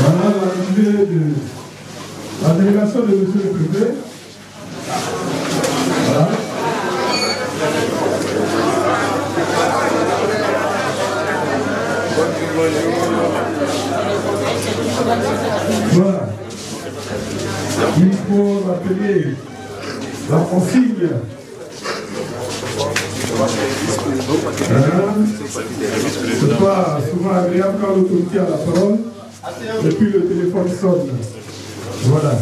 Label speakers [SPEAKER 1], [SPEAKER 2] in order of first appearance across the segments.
[SPEAKER 1] Voilà l'arrivée de la délégation de monsieur le préfet. Voilà. Voilà. Il faut rappeler la consigne. Hein? C'est pas souvent agréable quand l'autorité a la parole et puis le téléphone sonne. Voilà.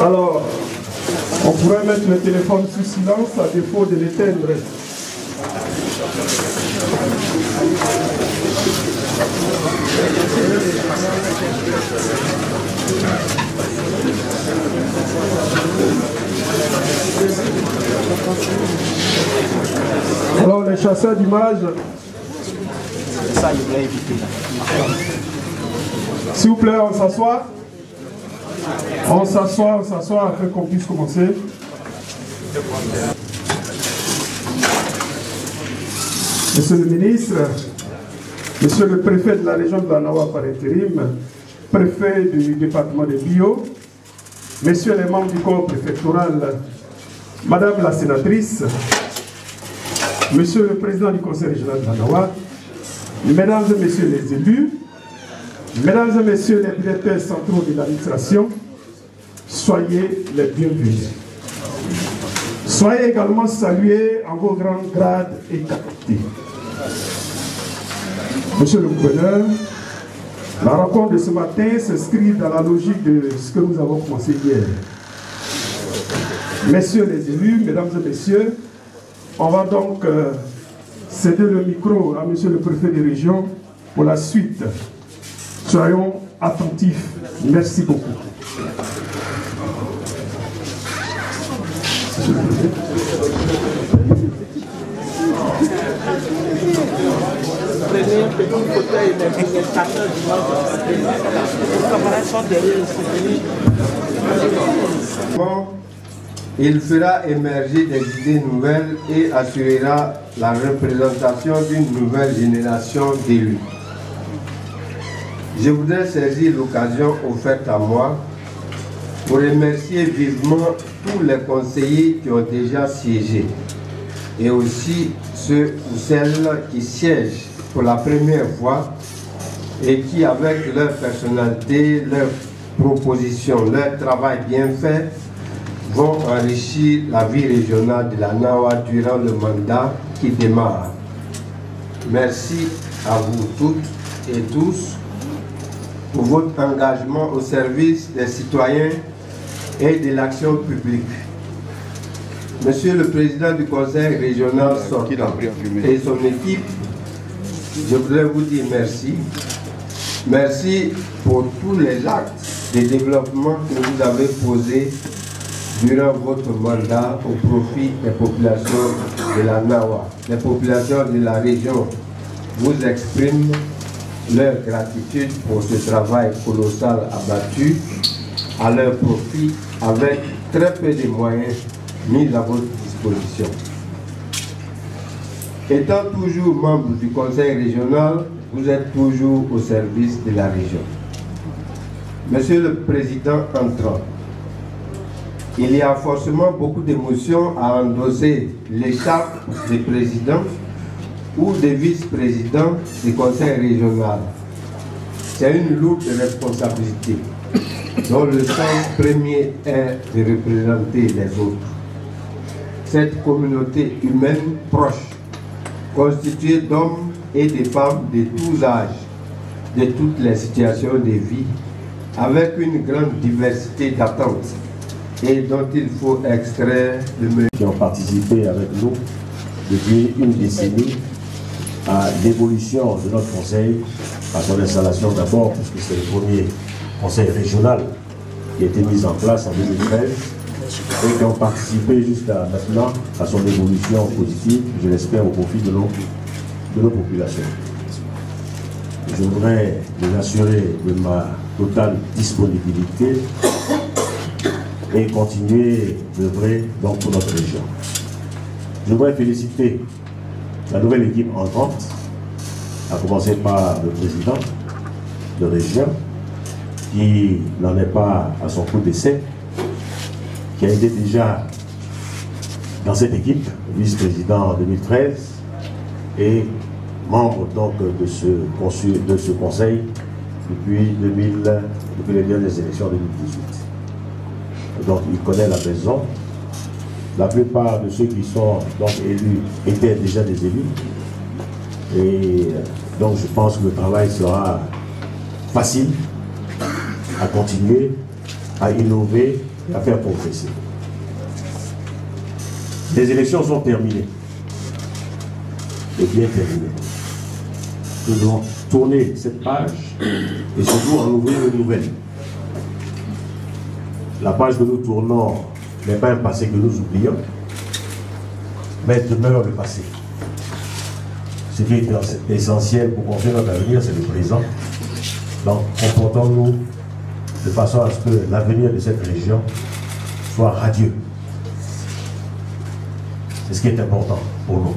[SPEAKER 1] Alors, on pourrait mettre le téléphone sous silence à défaut de l'éteindre. Alors les chasseurs d'images, s'il vous plaît, on s'assoit. On s'assoit, on s'assoit afin qu'on puisse commencer. Monsieur le ministre, Monsieur le préfet de la région de Banawa par intérim, préfet du département de Bio, Messieurs les membres du corps préfectoral, Madame la sénatrice, Monsieur le président du conseil régional de Banawa, Mesdames et Messieurs les élus, Mesdames et Messieurs les directeurs centraux de l'administration, soyez les bienvenus. Soyez également salués en vos grands grades et qualités. Monsieur le gouverneur, la rencontre de ce matin s'inscrit dans la logique de ce que nous avons commencé hier. Messieurs les élus, mesdames et messieurs, on va donc euh, céder le micro à monsieur le préfet de région pour la suite. Soyons attentifs. Merci beaucoup.
[SPEAKER 2] Prenez
[SPEAKER 3] Il fera émerger des idées nouvelles et assurera la représentation d'une nouvelle génération d'élus. Je voudrais saisir l'occasion offerte à moi pour remercier vivement tous les conseillers qui ont déjà siégé et aussi ceux ou celles qui siègent pour la première fois et qui, avec leur personnalité, leurs propositions, leur travail bien fait, vont enrichir la vie régionale de la NAWA durant le mandat qui démarre. Merci à vous toutes et tous pour votre engagement au service des citoyens et de l'action publique. Monsieur le Président du Conseil régional sortant et son équipe, je voudrais vous dire merci. Merci pour tous les actes de développement que vous avez posés durant votre mandat au profit des populations de la Nawa. Les populations de la région vous expriment leur gratitude pour ce travail colossal abattu à leur profit avec très peu de moyens mis à votre disposition. Étant toujours membre du conseil régional, vous êtes toujours au service de la région. Monsieur le Président entrant, il y a forcément beaucoup d'émotions à endosser l'écharpe des présidents ou des vice-présidents du conseil régional. C'est une lourde responsabilité dont le sens premier est de représenter les autres. Cette communauté humaine proche, constituée d'hommes et de femmes de tous âges, de toutes les situations de vie, avec une grande diversité d'attentes et dont il faut extraire le meilleur.
[SPEAKER 4] qui ont participé avec nous depuis une décennie à l'évolution de notre conseil, à son installation d'abord, puisque c'est le premier conseil régional qui a été mis en place en 2013 et qui ont participé jusqu'à maintenant à son évolution positive, je l'espère, au profit de nos, de nos populations. Je voudrais vous assurer de ma totale disponibilité et continuer donc pour notre région. Je voudrais féliciter la nouvelle équipe entrante, à commencer par le président de région, qui n'en est pas à son coup d'essai, qui a été déjà dans cette équipe, vice-président en 2013, et membre donc de ce, conseil depuis, 2000, depuis les dernières élections de 2018. Donc il connaît la maison. La plupart de ceux qui sont donc élus étaient déjà des élus. Et donc je pense que le travail sera facile à continuer, à innover à faire progresser. Les élections sont terminées. Et bien terminées. Nous devons tourner cette page et surtout en ouvrir une nouvelle. La page que nous tournons n'est pas un passé que nous oublions, mais demeure le passé. Ce qui est essentiel pour construire notre avenir, c'est le présent. Donc, comportons-nous de façon à ce que l'avenir de cette région soit radieux. C'est ce qui est important pour nous.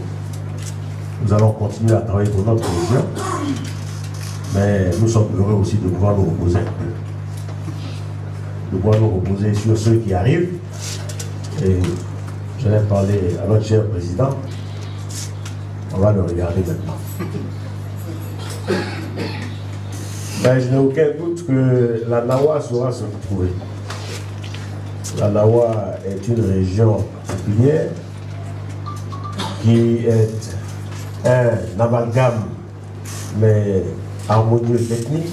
[SPEAKER 4] Nous allons continuer à travailler pour notre région, mais nous sommes heureux aussi de pouvoir nous reposer De pouvoir nous reposer sur ceux qui arrivent. Et je vais parler à notre cher président. On va le regarder maintenant. Ben, je n'ai aucun doute que la Nawa saura se retrouver. La Nawa est une région particulière qui est un amalgame, mais harmonieux technique,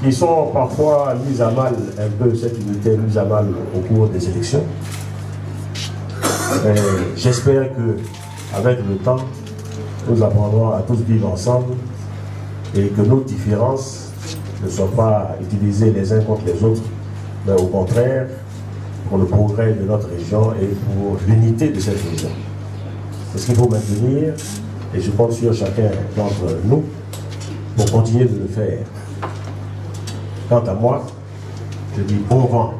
[SPEAKER 4] qui sont parfois mis à mal, un peu cette unité mise à mal au cours des élections. J'espère que avec le temps, nous apprendrons à tous vivre ensemble et que nos différences ne soient pas utilisées les uns contre les autres, mais au contraire, pour le progrès de notre région et pour l'unité de cette région. C'est ce qu'il faut maintenir, et je compte sur chacun d'entre nous pour continuer de le faire. Quant à moi, je dis bon vent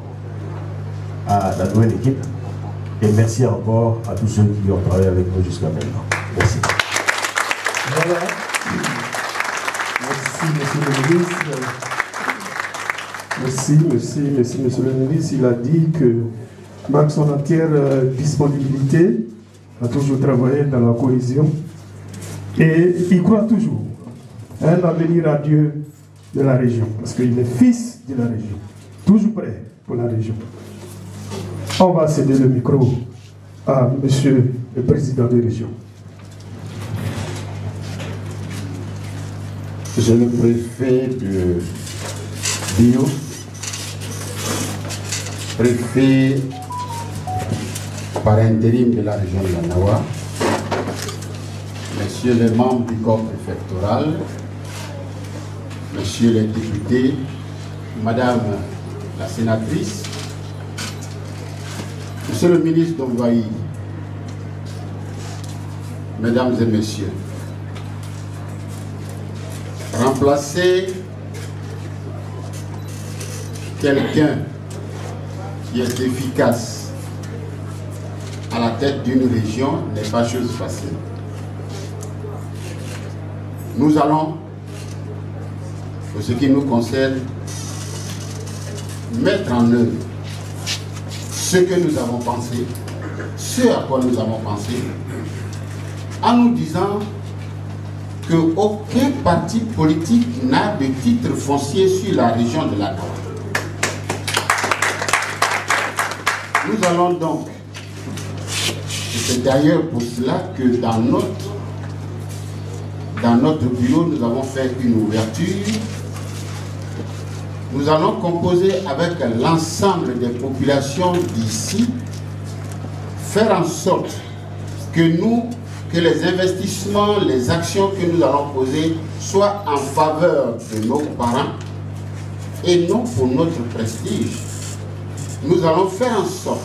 [SPEAKER 4] à la nouvelle équipe et merci encore à tous ceux qui ont travaillé avec nous jusqu'à maintenant. Merci.
[SPEAKER 1] Merci, monsieur le ministre. Merci, merci, monsieur le ministre. Il a dit que, marque son entière euh, disponibilité, a toujours travaillé dans la cohésion et il croit toujours à un avenir de la région, parce qu'il est fils de la région, toujours prêt pour la région. On va céder le micro à monsieur le président de région.
[SPEAKER 5] Monsieur le préfet de Bio, préfet par intérim de la région de la Nawa, messieurs les membres du corps préfectoral, messieurs les députés, madame la sénatrice, monsieur le ministre d'Envoyé, mesdames et messieurs, remplacer quelqu'un qui est efficace à la tête d'une région n'est pas chose facile. Nous allons, pour ce qui nous concerne, mettre en œuvre ce que nous avons pensé, ce à quoi nous avons pensé, en nous disant qu'aucun parti politique n'a de titre foncier sur la région de la Nord. Nous allons donc c'est d'ailleurs pour cela que dans notre, dans notre bureau, nous avons fait une ouverture. Nous allons composer avec l'ensemble des populations d'ici, faire en sorte que nous, que les investissements, les actions que nous allons poser soient en faveur de nos parents et non pour notre prestige. Nous allons faire en sorte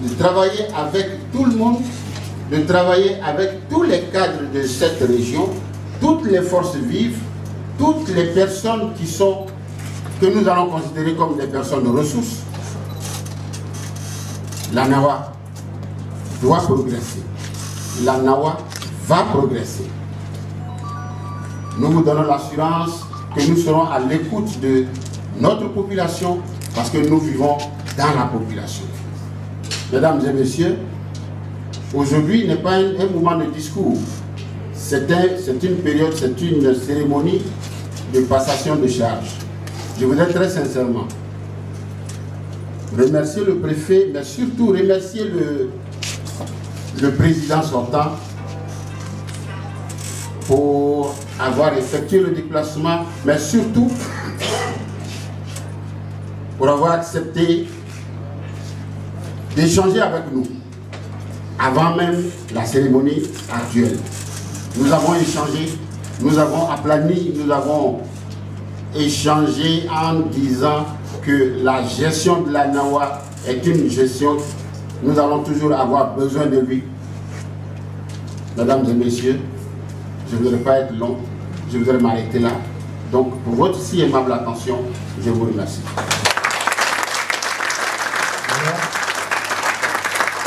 [SPEAKER 5] de travailler avec tout le monde, de travailler avec tous les cadres de cette région, toutes les forces vives, toutes les personnes qui sont, que nous allons considérer comme des personnes de ressources. La Nawa doit progresser. La Nawa va progresser. Nous vous donnons l'assurance que nous serons à l'écoute de notre population parce que nous vivons dans la population. Mesdames et messieurs, aujourd'hui n'est pas un, moment de discours. C'est une période, c'est une cérémonie de passation de charge. Je voudrais très sincèrement remercier le préfet, mais surtout remercier le, le président sortant pour avoir effectué le déplacement, mais surtout pour avoir accepté d'échanger avec nous avant même la cérémonie actuelle. Nous avons échangé, nous avons aplani, nous avons échangé en disant que la gestion de la Nawa est une gestion, nous allons toujours avoir besoin de lui. Mesdames et messieurs, je ne voudrais pas être long, je voudrais m'arrêter là. Donc, pour votre si aimable attention, je vous remercie.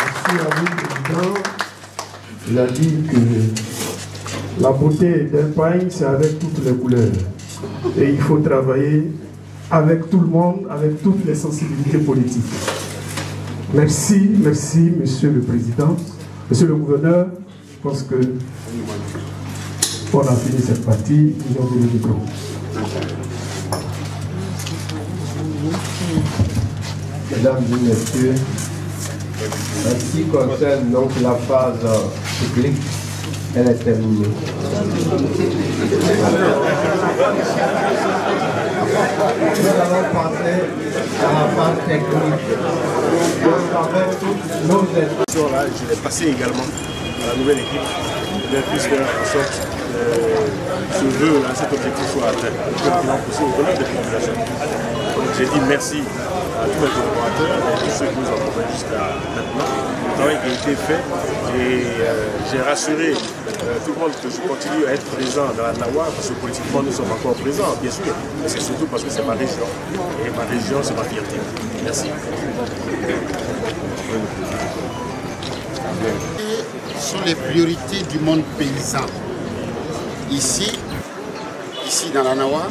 [SPEAKER 1] Merci à vous, Président. Il a dit que la beauté d'un pain, c'est avec toutes les couleurs. Et il faut travailler avec tout le monde, avec toutes les sensibilités politiques. Merci, merci, Monsieur le Président. Monsieur le Gouverneur, je pense que on a fini cette partie, nous avons le micro.
[SPEAKER 3] Mesdames et messieurs, ainsi concerne donc la phase publique, elle est terminée. Nous allons passer à la phase technique. Donc, avec nos
[SPEAKER 4] Là, je l'ai passé également à la nouvelle équipe, de plus faire en sorte que ce vœu, cet objectif soit atteint le plus possible au-delà des populations. Donc j'ai dit merci à tous mes collaborateurs et tous ceux qui nous accompagnent jusqu'à maintenant. Le travail qui a été fait et euh, j'ai rassuré euh, tout le monde que je continue à être présent dans la Nawa parce que politiquement nous sommes encore présents, bien sûr, mais c'est surtout parce que c'est ma région et ma région c'est ma fierté. Merci.
[SPEAKER 5] sont les priorités du monde paysan. Ici, ici dans la Nawa,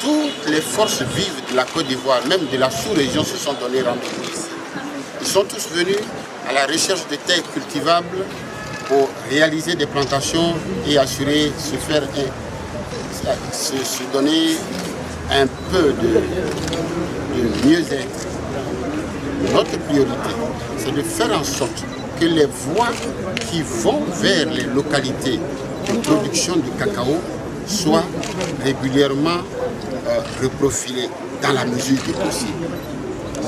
[SPEAKER 5] toutes les forces vives de la Côte d'Ivoire, même de la sous-région, se sont données rendez-vous ici. Ils sont tous venus à la recherche de terres cultivables pour réaliser des plantations et assurer, se faire, se, donner un peu de, de mieux-être. Notre priorité, c'est de faire en sorte que les voies qui vont vers les localités de production du cacao soient régulièrement euh, reprofilées dans la mesure du possible.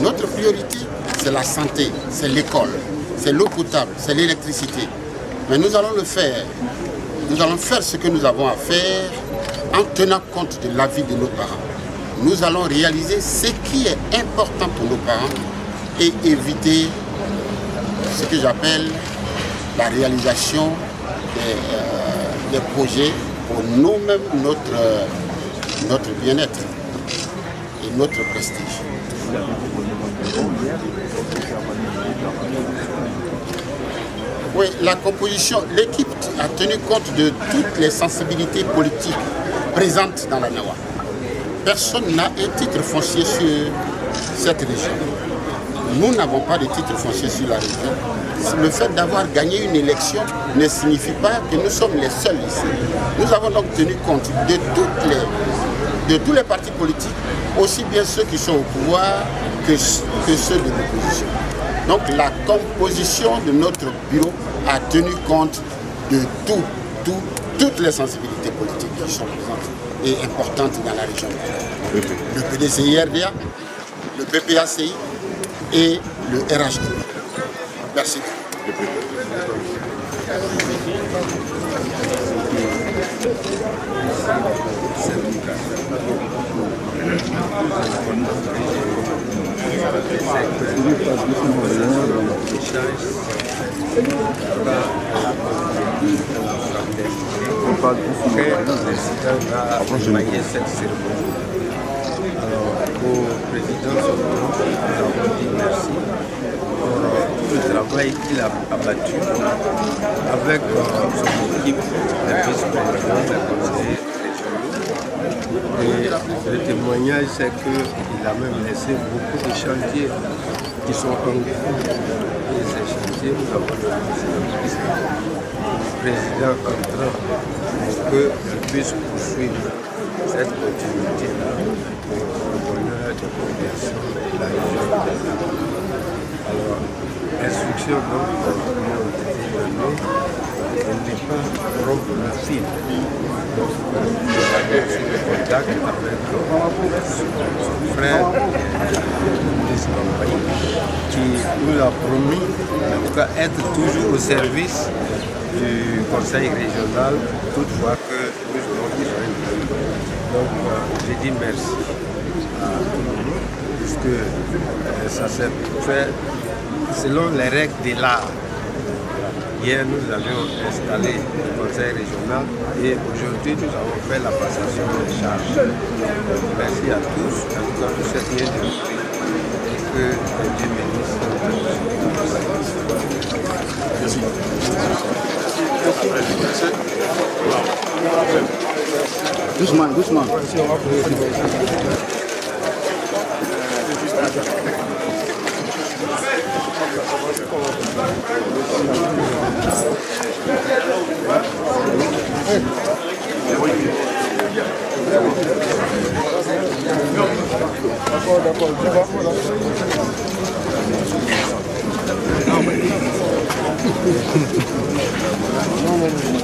[SPEAKER 5] Notre priorité, c'est la santé, c'est l'école, c'est l'eau potable, c'est l'électricité. Mais nous allons le faire. Nous allons faire ce que nous avons à faire en tenant compte de l'avis de nos parents. Nous allons réaliser ce qui est important pour nos parents et éviter ce que j'appelle la réalisation des, euh, projets pour nous-mêmes, notre, euh, notre bien-être et notre prestige. Oui, la composition, l'équipe a tenu compte de toutes les sensibilités politiques présentes dans la Nawa. Personne n'a un titre foncier sur cette région. Nous n'avons pas de titre foncier sur la région. Le fait d'avoir gagné une élection ne signifie pas que nous sommes les seuls ici. Nous avons donc tenu compte de, toutes les, de tous les partis politiques, aussi bien ceux qui sont au pouvoir que, ceux de l'opposition. Donc la composition de notre bureau a tenu compte de tout, tout, toutes les sensibilités politiques qui sont présentes et importantes dans la région. Le PDCI-RDA, le PPACI, et le RHD. Merci.
[SPEAKER 3] on parle Alors, au président, nous avons dit merci pour travail qu'il a abattu avec son équipe de vice-présidents, des conseillers. Et le témoignage, c'est qu'il a même laissé beaucoup de chantiers qui sont en cours. Et ces chantiers, nous avons le président entrant pour qu'il puisse poursuivre cette continuité-là pour le bonheur de la population de la région. Alors, instruction donc ont été de ne pas rompre le le contact avec frère de qui nous a promis en tout cas être toujours au service du conseil régional toutefois que nous aurons besoin. Donc, je dis merci à tout le monde puisque ça s'est fait selon les règles de l'art. Hier, nous avions installé le conseil régional et aujourd'hui, nous avons fait la passation des charges. Merci à tous. Cas, vous êtes bien de et que Dieu bénisse
[SPEAKER 4] Merci.
[SPEAKER 6] Doucement, doucement.
[SPEAKER 7] D'accord, d'accord. Tu vas, voilà. Non, non.